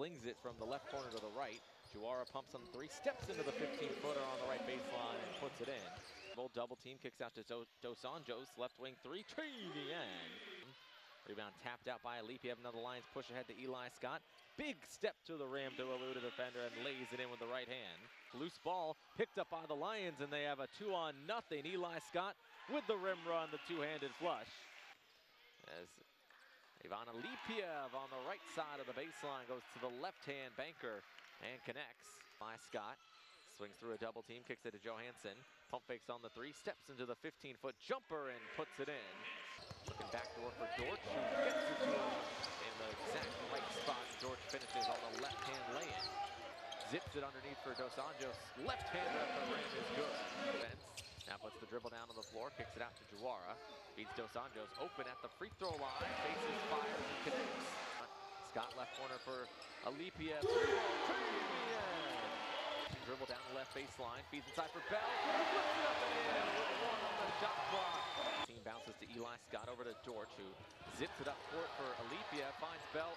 slings it from the left corner to the right. Jawara pumps on three, steps into the 15-footer on the right baseline and puts it in. Bold double team kicks out to Do- Dos Anjos, left wing three, the. Rebound tapped out by Alipiev. Have another Lions push ahead to Eli Scott. Big step to the rim to elude a defender and lays it in with the right hand. Loose ball picked up by the Lions, and they have a two on nothing. Eli Scott with the rim run, the two-handed flush. As Ivan Alipiev on the right side of the baseline goes to the left-hand banker and connects. By Scott swings through a double team, kicks it to Johansson. Pump fakes on the three, steps into the 15-foot jumper and puts it in. Looking backdoor for Dortch, who gets it to him in the exact right spot. George finishes on the left-hand lay-in. Zips it underneath for Dos Anjos. Left-hander at the rim is good. Defense now puts the dribble down on the floor, kicks it out to Jawara. Feeds Dos Anjos open at the free throw line. Faces, fires, and connects. Scott left corner for Alipiev. Dribble down the left baseline, feeds inside for Bell. Team bounces to Eli Scott over to Dortch, who zips it up court for Alipiev. Finds Bell